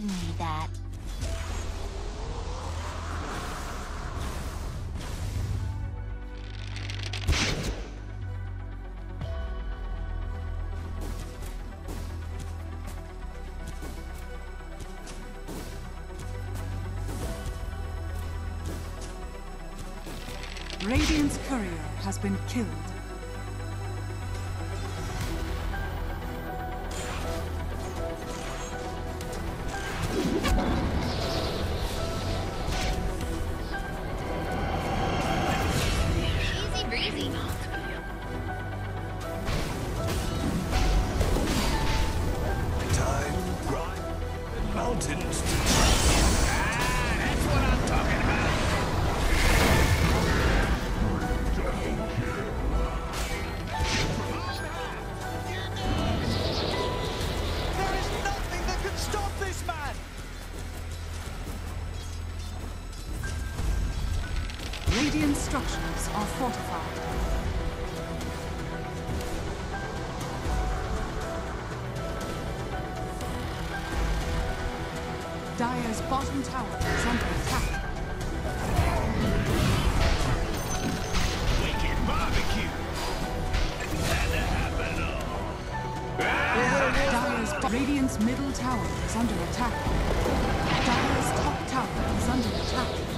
didn't need that. Radiant's courier has been killed. Radiant structures are fortified. Dire's bottom tower is under attack. Wicked barbecue. Had to happen all. Radiant's middle tower is under attack. Dire's top tower is under attack.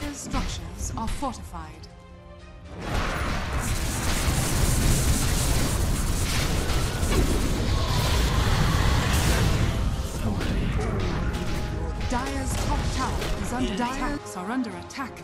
Their structures are fortified. Dire's top tower is under attack. Are under attack.